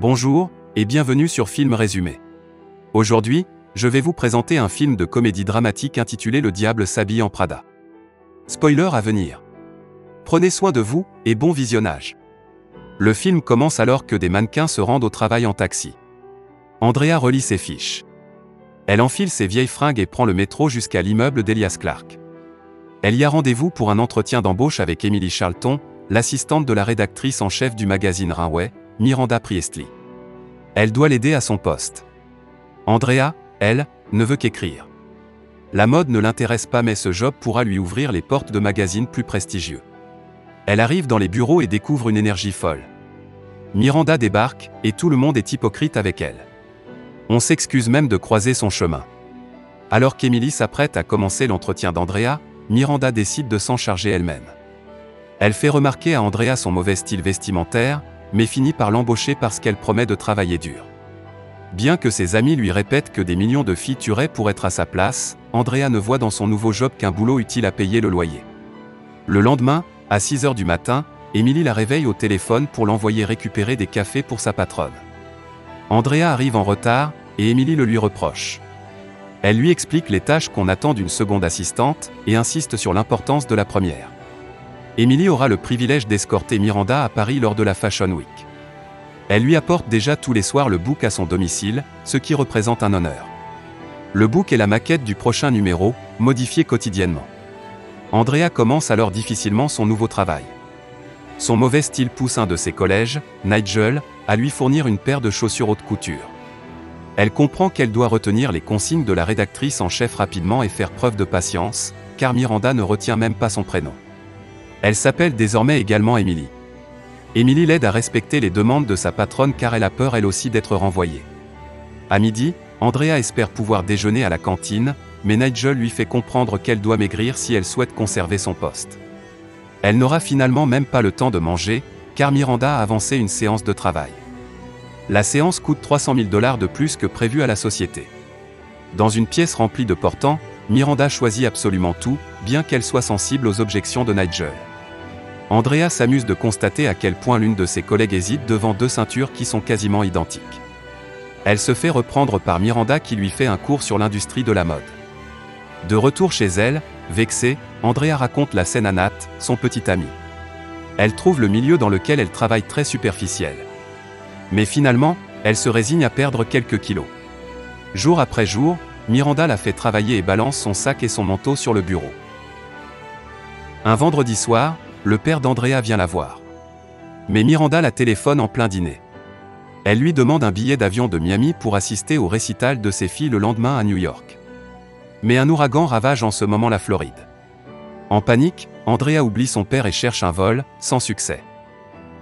Bonjour, et bienvenue sur Film Résumé. Aujourd'hui, je vais vous présenter un film de comédie dramatique intitulé Le diable s'habille en Prada. Spoiler à venir. Prenez soin de vous, et bon visionnage. Le film commence alors que des mannequins se rendent au travail en taxi. Andrea relit ses fiches. Elle enfile ses vieilles fringues et prend le métro jusqu'à l'immeuble d'Elias Clark. Elle y a rendez-vous pour un entretien d'embauche avec Emily Charlton, l'assistante de la rédactrice en chef du magazine Runway, Miranda Priestley. Elle doit l'aider à son poste. Andrea, elle, ne veut qu'écrire. La mode ne l'intéresse pas mais ce job pourra lui ouvrir les portes de magazines plus prestigieux. Elle arrive dans les bureaux et découvre une énergie folle. Miranda débarque, et tout le monde est hypocrite avec elle. On s'excuse même de croiser son chemin. Alors qu'Emily s'apprête à commencer l'entretien d'Andrea, Miranda décide de s'en charger elle-même. Elle fait remarquer à Andrea son mauvais style vestimentaire, mais finit par l'embaucher parce qu'elle promet de travailler dur. Bien que ses amis lui répètent que des millions de filles tueraient pour être à sa place, Andrea ne voit dans son nouveau job qu'un boulot utile à payer le loyer. Le lendemain, à 6 heures du matin, Émilie la réveille au téléphone pour l'envoyer récupérer des cafés pour sa patronne. Andrea arrive en retard, et Émilie le lui reproche. Elle lui explique les tâches qu'on attend d'une seconde assistante, et insiste sur l'importance de la première. Emily aura le privilège d'escorter Miranda à Paris lors de la Fashion Week. Elle lui apporte déjà tous les soirs le book à son domicile, ce qui représente un honneur. Le book est la maquette du prochain numéro, modifié quotidiennement. Andrea commence alors difficilement son nouveau travail. Son mauvais style pousse un de ses collèges, Nigel, à lui fournir une paire de chaussures haute couture. Elle comprend qu'elle doit retenir les consignes de la rédactrice en chef rapidement et faire preuve de patience, car Miranda ne retient même pas son prénom. Elle s'appelle désormais également Emily. Emily l'aide à respecter les demandes de sa patronne car elle a peur elle aussi d'être renvoyée. À midi, Andrea espère pouvoir déjeuner à la cantine, mais Nigel lui fait comprendre qu'elle doit maigrir si elle souhaite conserver son poste. Elle n'aura finalement même pas le temps de manger, car Miranda a avancé une séance de travail. La séance coûte 300 000 dollars de plus que prévu à la société. Dans une pièce remplie de portants, Miranda choisit absolument tout, bien qu'elle soit sensible aux objections de Nigel. Andrea s'amuse de constater à quel point l'une de ses collègues hésite devant deux ceintures qui sont quasiment identiques. Elle se fait reprendre par Miranda qui lui fait un cours sur l'industrie de la mode. De retour chez elle, vexée, Andrea raconte la scène à Nat, son petit ami. Elle trouve le milieu dans lequel elle travaille très superficiel. Mais finalement, elle se résigne à perdre quelques kilos. Jour après jour, Miranda la fait travailler et balance son sac et son manteau sur le bureau. Un vendredi soir, le père d'Andrea vient la voir. Mais Miranda la téléphone en plein dîner. Elle lui demande un billet d'avion de Miami pour assister au récital de ses filles le lendemain à New York. Mais un ouragan ravage en ce moment la Floride. En panique, Andrea oublie son père et cherche un vol, sans succès.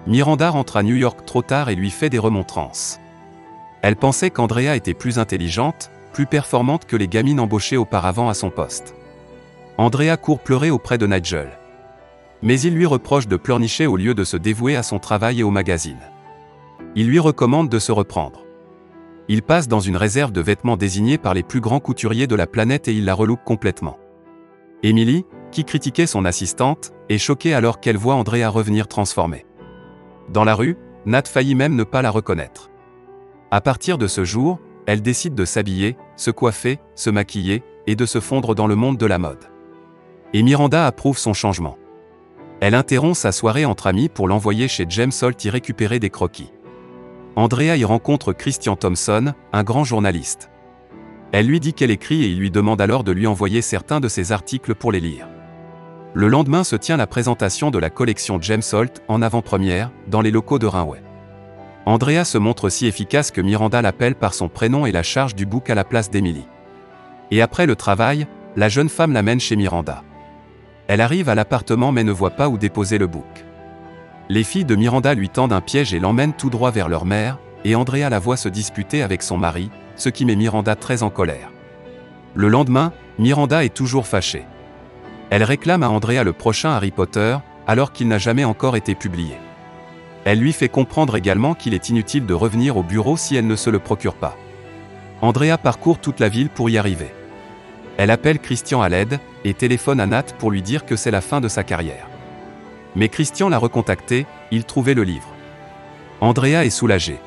Miranda rentre à New York trop tard et lui fait des remontrances. Elle pensait qu'Andrea était plus intelligente, plus performante que les gamines embauchées auparavant à son poste. Andrea court pleurer auprès de Nigel. Mais il lui reproche de pleurnicher au lieu de se dévouer à son travail et au magazine. Il lui recommande de se reprendre. Il passe dans une réserve de vêtements désignée par les plus grands couturiers de la planète et il la relouque complètement. Emily, qui critiquait son assistante, est choquée alors qu'elle voit Andrea revenir transformée. Dans la rue, Nat faillit même ne pas la reconnaître. À partir de ce jour, elle décide de s'habiller, se coiffer, se maquiller, et de se fondre dans le monde de la mode. Et Miranda approuve son changement. Elle interrompt sa soirée entre amis pour l'envoyer chez James Holt y récupérer des croquis. Andrea y rencontre Christian Thompson, un grand journaliste. Elle lui dit qu'elle écrit et il lui demande alors de lui envoyer certains de ses articles pour les lire. Le lendemain se tient la présentation de la collection James Holt en avant-première, dans les locaux de Runway. Andrea se montre si efficace que Miranda l'appelle par son prénom et la charge du bouc à la place d'Emily. Et après le travail, la jeune femme l'amène chez Miranda. Elle arrive à l'appartement mais ne voit pas où déposer le bouc. Les filles de Miranda lui tendent un piège et l'emmènent tout droit vers leur mère, et Andrea la voit se disputer avec son mari, ce qui met Miranda très en colère. Le lendemain, Miranda est toujours fâchée. Elle réclame à Andrea le prochain Harry Potter, alors qu'il n'a jamais encore été publié. Elle lui fait comprendre également qu'il est inutile de revenir au bureau si elle ne se le procure pas. Andrea parcourt toute la ville pour y arriver. Elle appelle Christian à l'aide, et téléphone à Nat pour lui dire que c'est la fin de sa carrière. Mais Christian l'a recontacté, il trouvait le livre. Andrea est soulagée.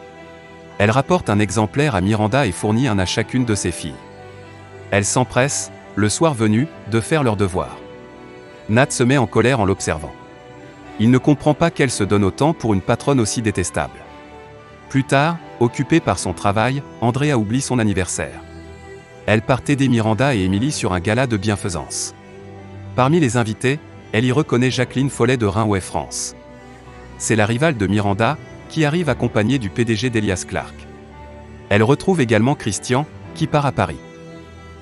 Elle rapporte un exemplaire à Miranda et fournit un à chacune de ses filles. Elle s'empresse, le soir venu, de faire leur devoir. Nat se met en colère en l'observant. Il ne comprend pas qu'elle se donne autant pour une patronne aussi détestable. Plus tard, occupée par son travail, Andrea oublie son anniversaire. Elle part aider Miranda et Emily sur un gala de bienfaisance. Parmi les invités, elle y reconnaît Jacqueline Follet de Rhinway France. C'est la rivale de Miranda, qui arrive accompagnée du PDG d'Elias Clark. Elle retrouve également Christian, qui part à Paris.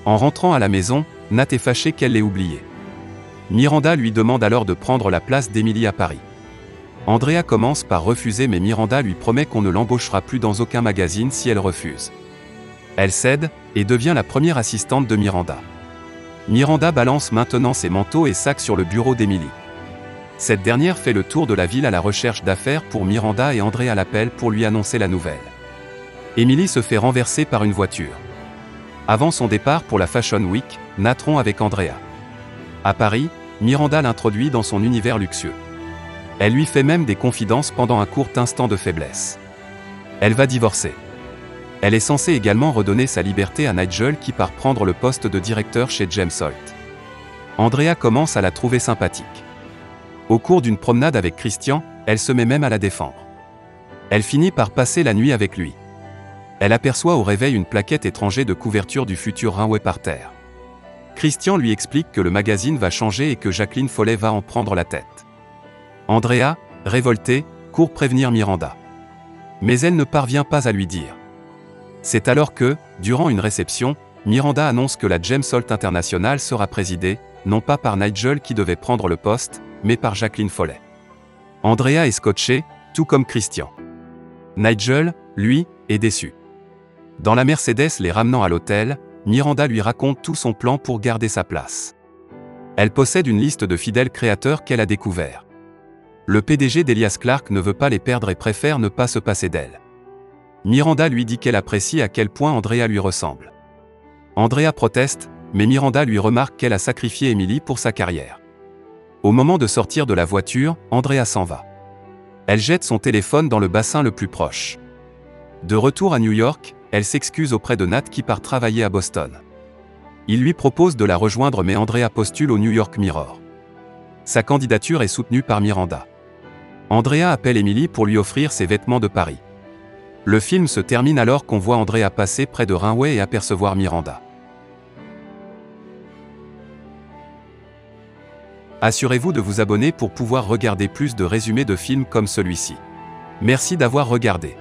En rentrant à la maison, Nat est fâchée qu'elle l'ait oublié. Miranda lui demande alors de prendre la place d'Emily à Paris. Andrea commence par refuser mais Miranda lui promet qu'on ne l'embauchera plus dans aucun magazine si elle refuse. Elle cède, et devient la première assistante de Miranda. Miranda balance maintenant ses manteaux et sacs sur le bureau d'Emily. Cette dernière fait le tour de la ville à la recherche d'affaires pour Miranda et Andrea l'appelle pour lui annoncer la nouvelle. Emily se fait renverser par une voiture. Avant son départ pour la Fashion Week, Natron avec Andrea. À Paris, Miranda l'introduit dans son univers luxueux. Elle lui fait même des confidences pendant un court instant de faiblesse. Elle va divorcer. Elle est censée également redonner sa liberté à Nigel qui part prendre le poste de directeur chez James Holt. Andrea commence à la trouver sympathique. Au cours d'une promenade avec Christian, elle se met même à la défendre. Elle finit par passer la nuit avec lui. Elle aperçoit au réveil une plaquette étrangère de couverture du futur Runway par terre. Christian lui explique que le magazine va changer et que Jacqueline Follet va en prendre la tête. Andrea, révoltée, court prévenir Miranda. Mais elle ne parvient pas à lui dire. C'est alors que, durant une réception, Miranda annonce que la James Holt International sera présidée, non pas par Nigel qui devait prendre le poste, mais par Jacqueline Follet. Andrea est scotché, tout comme Christian. Nigel, lui, est déçu. Dans la Mercedes les ramenant à l'hôtel, Miranda lui raconte tout son plan pour garder sa place. Elle possède une liste de fidèles créateurs qu'elle a découverts. Le PDG d'Elias Clark ne veut pas les perdre et préfère ne pas se passer d'elle. Miranda lui dit qu'elle apprécie à quel point Andrea lui ressemble. Andrea proteste, mais Miranda lui remarque qu'elle a sacrifié Emily pour sa carrière. Au moment de sortir de la voiture, Andrea s'en va. Elle jette son téléphone dans le bassin le plus proche. De retour à New York, elle s'excuse auprès de Nat qui part travailler à Boston. Il lui propose de la rejoindre mais Andrea postule au New York Mirror. Sa candidature est soutenue par Miranda. Andrea appelle Emily pour lui offrir ses vêtements de Paris. Le film se termine alors qu'on voit Andrea passer près de Runway et apercevoir Miranda. Assurez-vous de vous abonner pour pouvoir regarder plus de résumés de films comme celui-ci. Merci d'avoir regardé.